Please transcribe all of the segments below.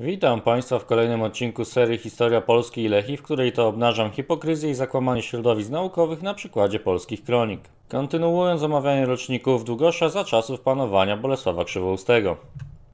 Witam Państwa w kolejnym odcinku serii Historia Polski i Lechii, w której to obnażam hipokryzję i zakłamanie środowisk naukowych na przykładzie polskich kronik. Kontynuując omawianie roczników Długosza za czasów panowania Bolesława Krzywoustego.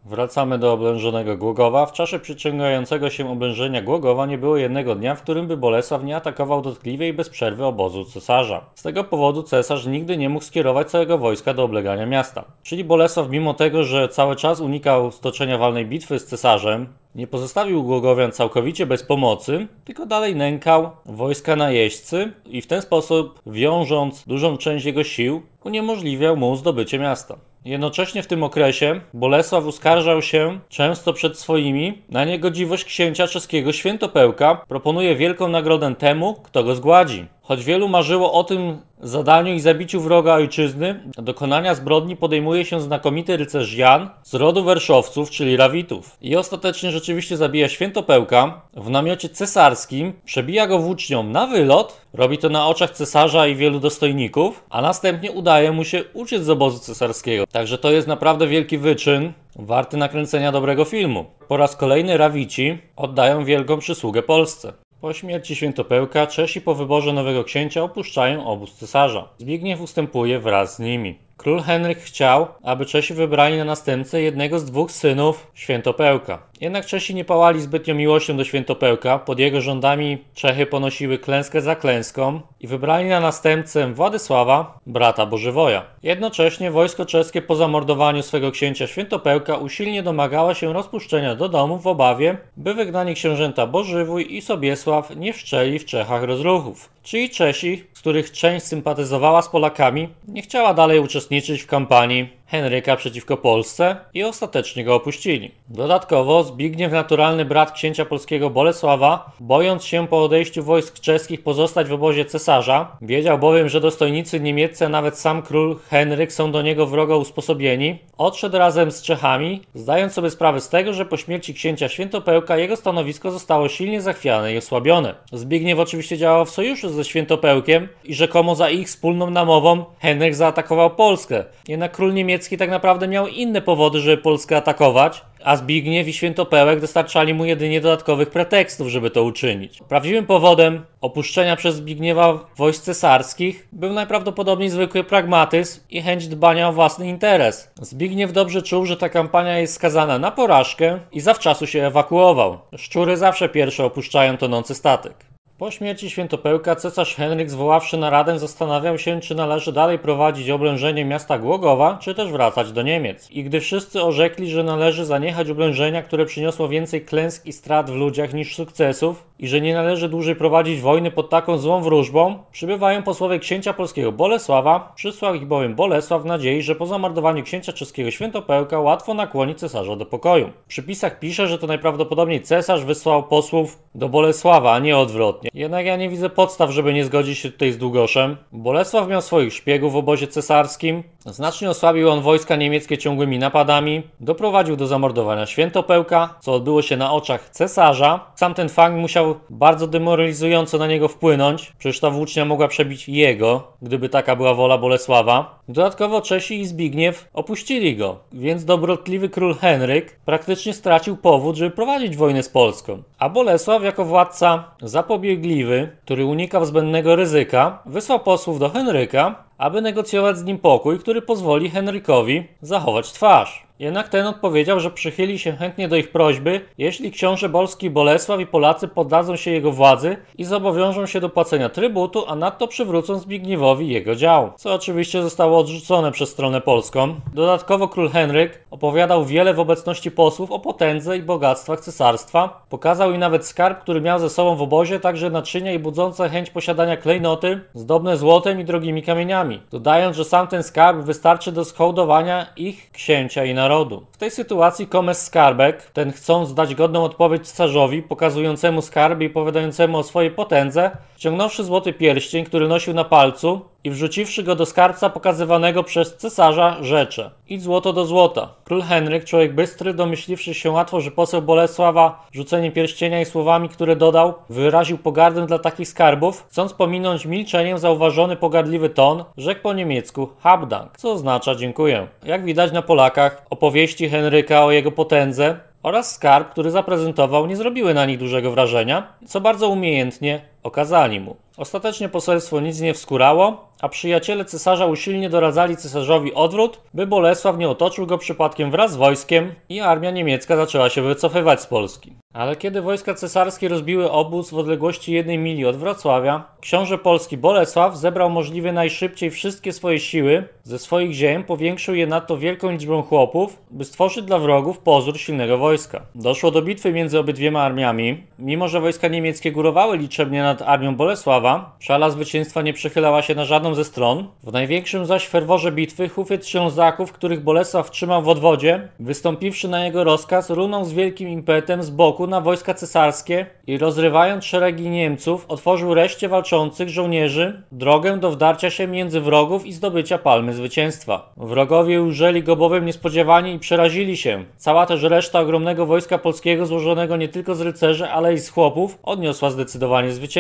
Wracamy do oblężonego Głogowa. W czasie przyciągającego się oblężenia Głogowa nie było jednego dnia, w którym by Bolesław nie atakował dotkliwie i bez przerwy obozu cesarza. Z tego powodu cesarz nigdy nie mógł skierować całego wojska do oblegania miasta. Czyli Bolesław, mimo tego, że cały czas unikał stoczenia walnej bitwy z cesarzem, nie pozostawił Głogowian całkowicie bez pomocy, tylko dalej nękał wojska najeźdźcy i w ten sposób, wiążąc dużą część jego sił, uniemożliwiał mu zdobycie miasta. Jednocześnie w tym okresie Bolesław uskarżał się często przed swoimi na niegodziwość księcia czeskiego Świętopełka, proponuje wielką nagrodę temu, kto go zgładzi. Choć wielu marzyło o tym zadaniu i zabiciu wroga ojczyzny, dokonania zbrodni podejmuje się znakomity rycerz Jan z rodu werszowców, czyli Rawitów. I ostatecznie rzeczywiście zabija Świętopełka w namiocie cesarskim, przebija go włócznią na wylot, robi to na oczach cesarza i wielu dostojników, a następnie udaje mu się uciec z obozu cesarskiego. Także to jest naprawdę wielki wyczyn, warty nakręcenia dobrego filmu. Po raz kolejny Rawici oddają wielką przysługę Polsce. Po śmierci Świętopełka Czesi po wyborze nowego księcia opuszczają obóz cesarza. Zbigniew ustępuje wraz z nimi. Król Henryk chciał, aby Czesi wybrali na następcę jednego z dwóch synów Świętopełka. Jednak Czesi nie pałali zbytnio miłością do Świętopełka, pod jego rządami Czechy ponosiły klęskę za klęską i wybrali na następcę Władysława, brata Bożywoja. Jednocześnie wojsko czeskie po zamordowaniu swego księcia Świętopełka usilnie domagało się rozpuszczenia do domu w obawie, by wygnani książęta Bożywój i Sobiesław nie wszczeli w Czechach rozruchów. Czyli Czesi, z których część sympatyzowała z Polakami, nie chciała dalej uczestniczyć w kampanii Henryka przeciwko Polsce i ostatecznie go opuścili. Dodatkowo Zbigniew, naturalny brat księcia polskiego Bolesława, bojąc się po odejściu wojsk czeskich pozostać w obozie cesarza, wiedział bowiem, że dostojnicy niemieccy, nawet sam król Henryk są do niego wrogo usposobieni, odszedł razem z Czechami, zdając sobie sprawę z tego, że po śmierci księcia Świętopełka jego stanowisko zostało silnie zachwiane i osłabione. Zbigniew oczywiście działał w sojuszu ze Świętopełkiem i rzekomo za ich wspólną namową Henryk zaatakował Polskę. Jednak król niemiecki niemiecki tak naprawdę miał inne powody, żeby Polskę atakować, a Zbigniew i Świętopełek dostarczali mu jedynie dodatkowych pretekstów, żeby to uczynić. Prawdziwym powodem opuszczenia przez Zbigniewa wojsk cesarskich był najprawdopodobniej zwykły pragmatyzm i chęć dbania o własny interes. Zbigniew dobrze czuł, że ta kampania jest skazana na porażkę i zawczasu się ewakuował. Szczury zawsze pierwsze opuszczają tonący statek. Po śmierci Świętopełka cesarz Henryk zwoławszy naradę zastanawiał się, czy należy dalej prowadzić oblężenie miasta Głogowa, czy też wracać do Niemiec. I gdy wszyscy orzekli, że należy zaniechać oblężenia, które przyniosło więcej klęsk i strat w ludziach niż sukcesów, i że nie należy dłużej prowadzić wojny pod taką złą wróżbą, przybywają posłowie księcia polskiego Bolesława, przysłał ich bowiem Bolesław w nadziei, że po zamordowaniu księcia czeskiego Świętopełka łatwo nakłoni cesarza do pokoju. W przypisach pisze, że to najprawdopodobniej cesarz wysłał posłów do Bolesława, a nie odwrotnie. Jednak ja nie widzę podstaw, żeby nie zgodzić się tutaj z Długoszem. Bolesław miał swoich szpiegów w obozie cesarskim, znacznie osłabił on wojska niemieckie ciągłymi napadami, doprowadził do zamordowania Świętopełka, co odbyło się na oczach cesarza. Sam ten fakt musiał bardzo demoralizująco na niego wpłynąć. Przecież ta włócznia mogła przebić jego, gdyby taka była wola Bolesława. Dodatkowo Czesi i Zbigniew opuścili go, więc dobrotliwy król Henryk praktycznie stracił powód, żeby prowadzić wojnę z Polską. A Bolesław jako władca który unikał zbędnego ryzyka, wysłał posłów do Henryka, aby negocjować z nim pokój, który pozwoli Henrykowi zachować twarz. Jednak ten odpowiedział, że przychyli się chętnie do ich prośby, jeśli książę Bolski Bolesław i Polacy poddadzą się jego władzy i zobowiążą się do płacenia trybutu, a nadto przywrócą Zbigniewowi jego dział, co oczywiście zostało odrzucone przez stronę polską. Dodatkowo król Henryk opowiadał wiele w obecności posłów o potędze i bogactwach cesarstwa, pokazał im nawet skarb, który miał ze sobą w obozie, także naczynia i budzące chęć posiadania klejnoty, zdobne złotem i drogimi kamieniami, dodając, że sam ten skarb wystarczy do schołdowania ich księcia i narodu. W tej sytuacji Komes Skarbek, ten chcąc dać godną odpowiedź cesarzowi, pokazującemu skarb i opowiadającemu o swojej potędze, ściągnąwszy złoty pierścień, który nosił na palcu, i wrzuciwszy go do skarbca pokazywanego przez cesarza, rzecze. Idź złoto do złota. Król Henryk, człowiek bystry, domyśliwszy się łatwo, że poseł Bolesława rzuceniem pierścienia i słowami, które dodał, wyraził pogardę dla takich skarbów, chcąc pominąć milczeniem zauważony pogardliwy ton, rzekł po niemiecku Habdank, co oznacza dziękuję. Jak widać na Polakach, opowieści Henryka o jego potędze oraz skarb, który zaprezentował, nie zrobiły na nich dużego wrażenia, co bardzo umiejętnie okazali mu. Ostatecznie poselstwo nic nie wskórało, a przyjaciele cesarza usilnie doradzali cesarzowi odwrót, by Bolesław nie otoczył go przypadkiem wraz z wojskiem i armia niemiecka zaczęła się wycofywać z Polski. Ale kiedy wojska cesarskie rozbiły obóz w odległości jednej mili od Wrocławia, książę polski Bolesław zebrał możliwie najszybciej wszystkie swoje siły ze swoich ziem, powiększył je nadto wielką liczbą chłopów, by stworzyć dla wrogów pozór silnego wojska. Doszło do bitwy między obydwiema armiami. Mimo, że wojska niemieckie górowały liczebnie nad armią Bolesława, szala zwycięstwa nie przychylała się na żadną ze stron. W największym zaś ferworze bitwy hufiet Ślązaków, których Bolesław trzymał w odwodzie, wystąpiwszy na jego rozkaz, runął z wielkim impetem z boku na wojska cesarskie i rozrywając szeregi Niemców, otworzył reszcie walczących żołnierzy drogę do wdarcia się między wrogów i zdobycia palmy zwycięstwa. Wrogowie ujrzeli go bowiem niespodziewanie i przerazili się. Cała też reszta ogromnego wojska polskiego, złożonego nie tylko z rycerzy, ale i z chłopów, odniosła zdecydowanie zwycięstwo.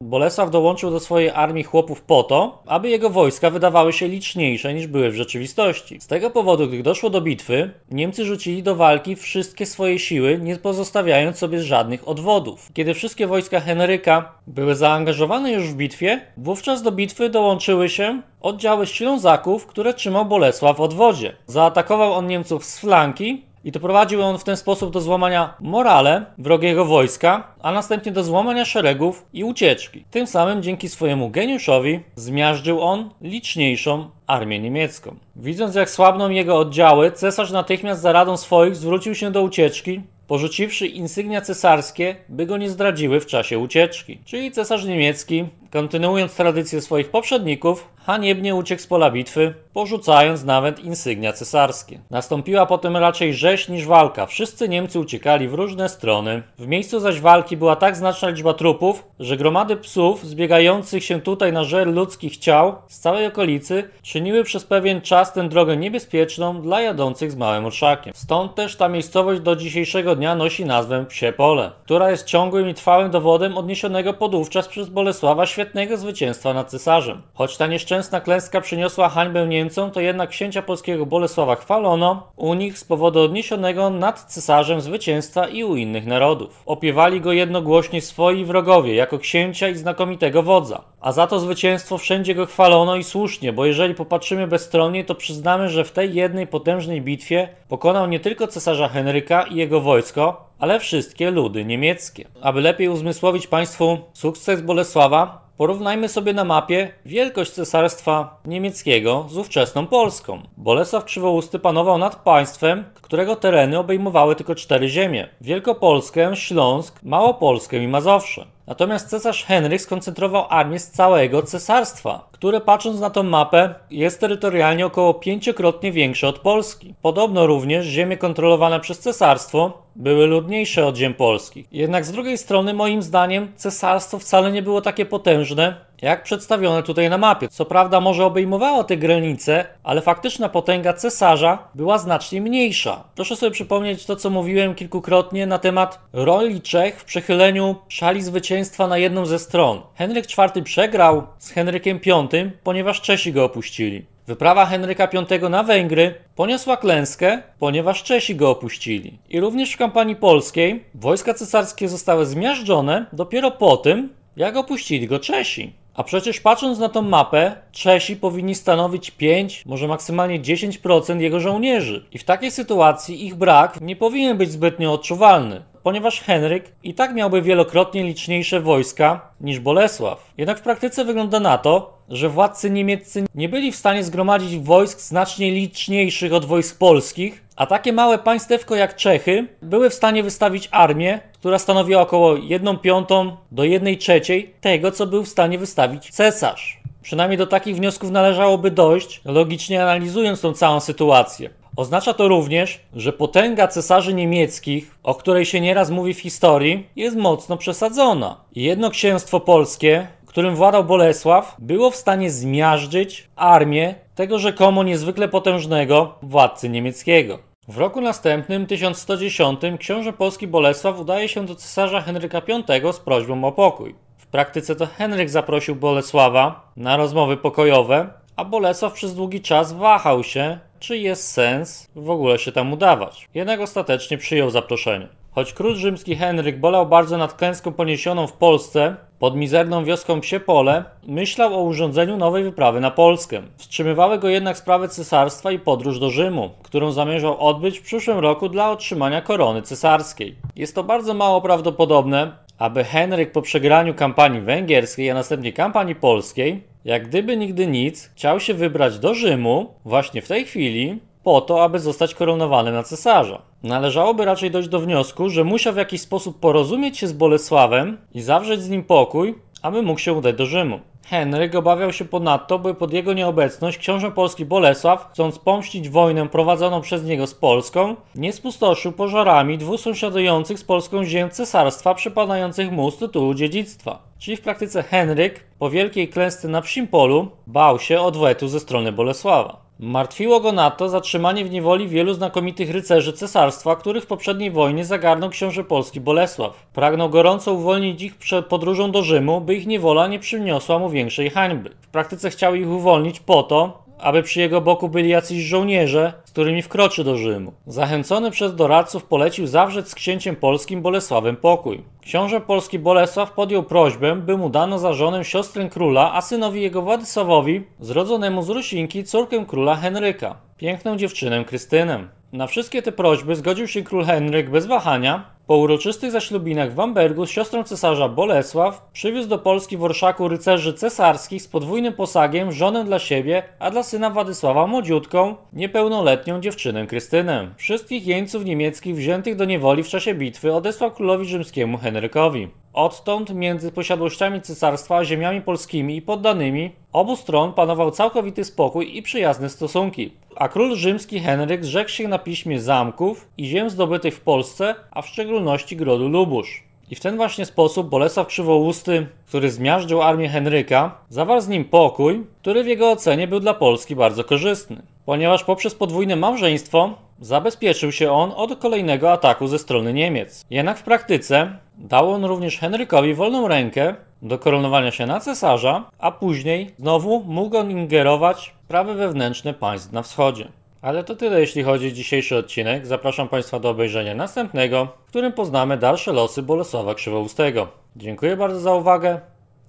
Bolesław dołączył do swojej armii chłopów po to, aby jego wojska wydawały się liczniejsze niż były w rzeczywistości. Z tego powodu, gdy doszło do bitwy, Niemcy rzucili do walki wszystkie swoje siły, nie pozostawiając sobie żadnych odwodów. Kiedy wszystkie wojska Henryka były zaangażowane już w bitwie, wówczas do bitwy dołączyły się oddziały Ślązaków, które trzymał Bolesław w odwodzie. Zaatakował on Niemców z flanki i doprowadził on w ten sposób do złamania morale wrogiego wojska, a następnie do złamania szeregów i ucieczki. Tym samym dzięki swojemu geniuszowi zmiażdżył on liczniejszą armię niemiecką. Widząc jak słabną jego oddziały, cesarz natychmiast za radą swoich zwrócił się do ucieczki, porzuciwszy insygnia cesarskie, by go nie zdradziły w czasie ucieczki. Czyli cesarz niemiecki, kontynuując tradycję swoich poprzedników, haniebnie uciekł z pola bitwy, porzucając nawet insygnia cesarskie. Nastąpiła potem raczej rzeź niż walka. Wszyscy Niemcy uciekali w różne strony. W miejscu zaś walki była tak znaczna liczba trupów, że gromady psów zbiegających się tutaj na żer ludzkich ciał z całej okolicy czyniły przez pewien czas tę drogę niebezpieczną dla jadących z małym orszakiem. Stąd też ta miejscowość do dzisiejszego dnia nosi nazwę Psie Pole, która jest ciągłym i trwałym dowodem odniesionego podówczas przez Bolesława świetnego zwycięstwa nad cesarzem. Choć ta nieszczęsna klęska przyniosła hańbę Niemcom, to jednak księcia polskiego Bolesława chwalono u nich z powodu odniesionego nad cesarzem zwycięstwa i u innych narodów. Opiewali go jednogłośnie swoi wrogowie jako księcia i znakomitego wodza. A za to zwycięstwo wszędzie go chwalono i słusznie, bo jeżeli popatrzymy bezstronnie, to przyznamy, że w tej jednej potężnej bitwie pokonał nie tylko cesarza Henryka i jego wojsko, ale wszystkie ludy niemieckie. Aby lepiej uzmysłowić Państwu sukces Bolesława, Porównajmy sobie na mapie wielkość cesarstwa niemieckiego z ówczesną Polską. Bolesław Krzywousty panował nad państwem, którego tereny obejmowały tylko cztery ziemie: Wielkopolskę, Śląsk, Małopolskę i Mazowsze. Natomiast cesarz Henryk skoncentrował armię z całego cesarstwa, które patrząc na tą mapę jest terytorialnie około pięciokrotnie większe od Polski. Podobno również ziemie kontrolowane przez cesarstwo były ludniejsze od ziem polskich. Jednak z drugiej strony moim zdaniem cesarstwo wcale nie było takie potężne, jak przedstawione tutaj na mapie. Co prawda może obejmowało te granice, ale faktyczna potęga cesarza była znacznie mniejsza. Proszę sobie przypomnieć to, co mówiłem kilkukrotnie na temat roli Czech w przechyleniu szali zwycięstwa na jedną ze stron. Henryk IV przegrał z Henrykiem V, ponieważ Czesi go opuścili. Wyprawa Henryka V na Węgry poniosła klęskę, ponieważ Czesi go opuścili. I również w kampanii polskiej wojska cesarskie zostały zmiażdżone dopiero po tym, jak opuścili go Czesi. A przecież patrząc na tą mapę, Czesi powinni stanowić 5, może maksymalnie 10% jego żołnierzy. I w takiej sytuacji ich brak nie powinien być zbytnio odczuwalny, ponieważ Henryk i tak miałby wielokrotnie liczniejsze wojska niż Bolesław. Jednak w praktyce wygląda na to, że władcy niemieccy nie byli w stanie zgromadzić wojsk znacznie liczniejszych od wojsk polskich, a takie małe państewko jak Czechy były w stanie wystawić armię, która stanowiła około 1 piątą do 1 trzeciej tego, co był w stanie wystawić cesarz. Przynajmniej do takich wniosków należałoby dojść, logicznie analizując tą całą sytuację. Oznacza to również, że potęga cesarzy niemieckich, o której się nieraz mówi w historii, jest mocno przesadzona. Jedno księstwo polskie, którym władał Bolesław, było w stanie zmiażdżyć armię tego rzekomo niezwykle potężnego władcy niemieckiego. W roku następnym, 1110, książę polski Bolesław udaje się do cesarza Henryka V z prośbą o pokój. W praktyce to Henryk zaprosił Bolesława na rozmowy pokojowe, a Bolesław przez długi czas wahał się, czy jest sens w ogóle się tam udawać. Jednak ostatecznie przyjął zaproszenie. Choć król rzymski Henryk bolał bardzo nad klęską poniesioną w Polsce, pod mizerną wioską Psiepole, myślał o urządzeniu nowej wyprawy na Polskę. Wstrzymywały go jednak sprawy cesarstwa i podróż do Rzymu, którą zamierzał odbyć w przyszłym roku dla otrzymania korony cesarskiej. Jest to bardzo mało prawdopodobne, aby Henryk po przegraniu kampanii węgierskiej, a następnie kampanii polskiej, jak gdyby nigdy nic, chciał się wybrać do Rzymu właśnie w tej chwili, po to, aby zostać koronowanym na cesarza. Należałoby raczej dojść do wniosku, że musiał w jakiś sposób porozumieć się z Bolesławem i zawrzeć z nim pokój, aby mógł się udać do Rzymu. Henryk obawiał się ponadto, by pod jego nieobecność książę polski Bolesław, chcąc pomścić wojnę prowadzoną przez niego z Polską, nie spustoszył pożarami dwóch sąsiadujących z Polską ziem cesarstwa przypadających mu z tytułu dziedzictwa. Czyli w praktyce Henryk, po wielkiej klęsce na psim polu, bał się odwetu ze strony Bolesława. Martwiło go na to zatrzymanie w niewoli wielu znakomitych rycerzy cesarstwa, których w poprzedniej wojnie zagarnął książę polski Bolesław. Pragnął gorąco uwolnić ich przed podróżą do Rzymu, by ich niewola nie przyniosła mu większej hańby. W praktyce chciał ich uwolnić po to, aby przy jego boku byli jacyś żołnierze, z którymi wkroczy do Rzymu. Zachęcony przez doradców polecił zawrzeć z księciem polskim Bolesławem pokój. Książę polski Bolesław podjął prośbę, by mu dano za żonę siostrę króla, a synowi jego Władysławowi, zrodzonemu z Rusinki, córkę króla Henryka, piękną dziewczynę Krystynę. Na wszystkie te prośby zgodził się król Henryk bez wahania. Po uroczystych zaślubinach w Bambergu z siostrą cesarza Bolesław przywiózł do Polski w orszaku rycerzy cesarskich z podwójnym posagiem żonę dla siebie, a dla syna Władysława młodziutką, niepełnoletnią dziewczynę Krystynę. Wszystkich jeńców niemieckich wziętych do niewoli w czasie bitwy odesłał królowi rzymskiemu Henrykowi. Odtąd między posiadłościami cesarstwa a ziemiami polskimi i poddanymi obu stron panował całkowity spokój i przyjazne stosunki. A król rzymski Henryk zrzekł się na piśmie zamków i ziem zdobytych w Polsce, a w szczególności grodu Lubusz. I w ten właśnie sposób Bolesław Krzywousty, który zmiażdżył armię Henryka, zawarł z nim pokój, który w jego ocenie był dla Polski bardzo korzystny. Ponieważ poprzez podwójne małżeństwo zabezpieczył się on od kolejnego ataku ze strony Niemiec. Jednak w praktyce dał on również Henrykowi wolną rękę do koronowania się na cesarza, a później znowu mógł on ingerować w sprawy wewnętrzne państw na wschodzie. Ale to tyle jeśli chodzi o dzisiejszy odcinek. Zapraszam Państwa do obejrzenia następnego, w którym poznamy dalsze losy Bolesława Krzywoustego. Dziękuję bardzo za uwagę.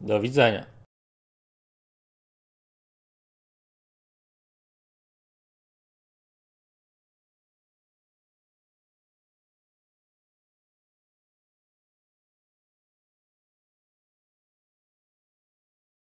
Do widzenia.